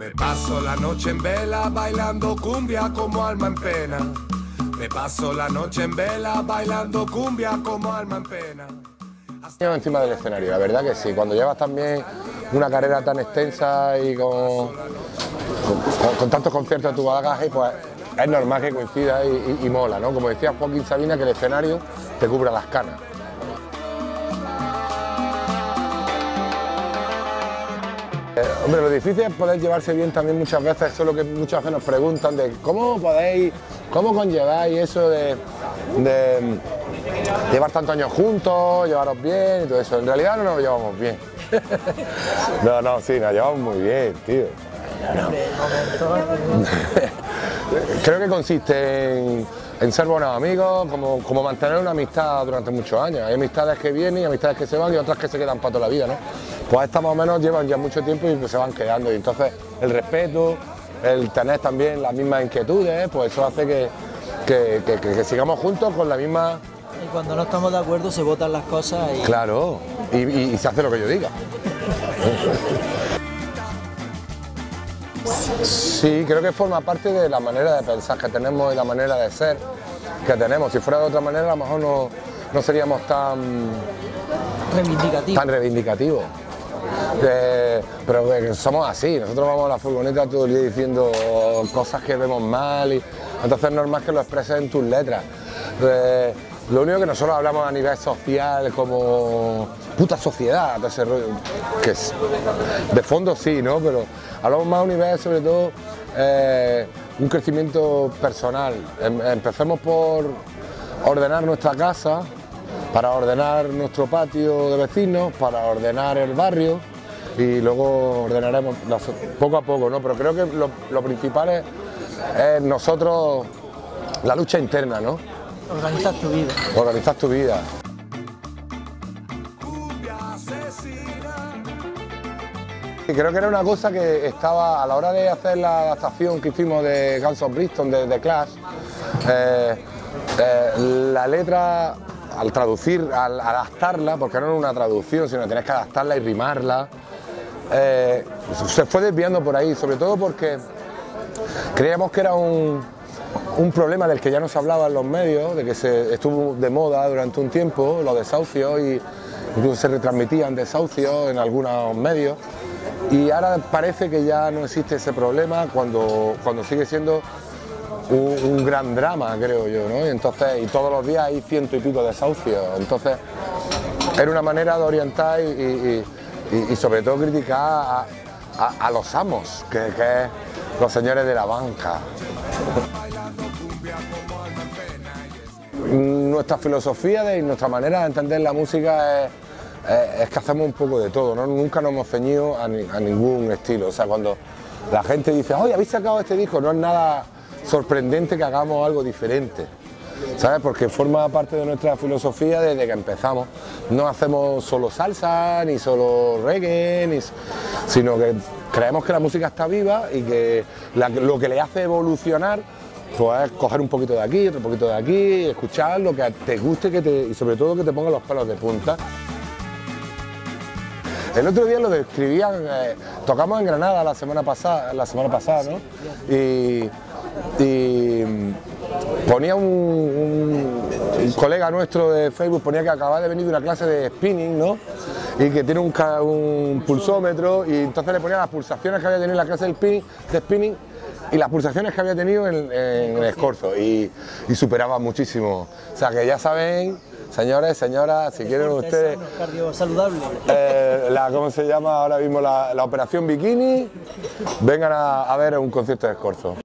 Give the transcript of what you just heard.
Me paso la noche en vela bailando cumbia como alma en pena. Me paso la noche en vela bailando cumbia como alma en pena. encima del escenario, la verdad que sí. Cuando llevas también una carrera tan extensa y con, tantos conciertos en tu bagaje, pues es normal que coincida y, y- y mola, ¿no? Como decía Joaquín Sabina, que el escenario te cubra las canas. Eh, hombre, lo difícil es poder llevarse bien también muchas veces, eso es lo que muchas veces nos preguntan, de cómo podéis, cómo conlleváis eso de, mm, llevar tantos años juntos, llevaros bien y todo eso. En realidad no nos llevamos bien. no, no, sí, nos llevamos muy bien, tío. Creo que consiste en, en ser buenos amigos, como, como mantener una amistad durante muchos años. Hay amistades que vienen, y amistades que se van y otras que se quedan para toda la vida, ¿no? Pues estas más o menos llevan ya mucho tiempo y se van quedando. Y entonces el respeto, el tener también las mismas inquietudes, pues eso hace que, que- que- que- que sigamos juntos con la misma... Y cuando no estamos de acuerdo se votan las cosas y Claro, y, y- y se hace lo que yo diga. Sí, creo que forma parte de la manera de pensar que tenemos y la manera de ser que tenemos. Si fuera de otra manera, a lo mejor no, no seríamos tan, reivindicativos. tan reivindicativos. Pero somos así, nosotros vamos a la furgoneta todo el día diciendo cosas que vemos mal y entonces es normal que lo expreses en tus letras. Lo único que nosotros hablamos a nivel social como puta sociedad, que es- de fondo sí, ¿no? Pero hablamos más a un nivel sobre todo eh, un crecimiento personal. Em- empecemos por ordenar nuestra casa, para ordenar nuestro patio de vecinos, para ordenar el barrio y luego ordenaremos poco a poco, ¿no? Pero creo que lo, lo principal es, es nosotros, la lucha interna, ¿no? Organizar tu vida. Organizar tu vida. Y creo que era una cosa que estaba a la hora de hacer la adaptación que hicimos de Guns of Brixton, de, de Clash, eh, eh, la letra, al traducir, al adaptarla, porque no era una traducción, sino que tenés que adaptarla y rimarla, eh, se fue desviando por ahí, sobre todo porque creíamos que era un, un problema del que ya no se hablaba en los medios, de que se estuvo de moda durante un tiempo, los desahucios, y incluso se retransmitían desahucios en algunos medios. Y ahora parece que ya no existe ese problema cuando, cuando sigue siendo un, gran drama, creo yo, ¿no? Y entonces, y todos los días hay ciento y pico desahucios. Entonces, era una manera de orientar y, sobre todo criticar a, los amos, que, que los señores de la banca. Nuestra filosofía de, y nuestra manera de entender la música es, que hacemos un poco de todo, ¿no? nunca nos hemos ceñido a, ni- a ningún estilo. O sea, cuando la gente dice, oye, habéis sacado este disco, no es nada sorprendente que hagamos algo diferente. ¿Sabes? Porque forma parte de nuestra filosofía desde que empezamos. No hacemos solo salsa, ni solo reggae, ni sino que creemos que la música está viva y que lo que le hace evolucionar pues es coger un poquito de aquí, otro poquito de aquí, escuchar lo que te guste que te, y sobre todo que te ponga los pelos de punta. El otro día lo describían, eh, tocamos en Granada la semana pasada, la semana pasada, ¿no? Y, y, ponía un, un- un colega nuestro de Facebook, ponía que acababa de venir de una clase de spinning, ¿no? Y que tiene un, un pulsómetro y entonces le ponía las pulsaciones que había tenido en la clase del spinning, de spinning y las pulsaciones que había tenido en, en el escorzo y, y superaba muchísimo. O sea que ya saben, señores, señoras, si quieren ustedes... saludable. Eh, la, ¿cómo se llama ahora mismo? La, la operación bikini, vengan a, a ver un concierto de escorzo.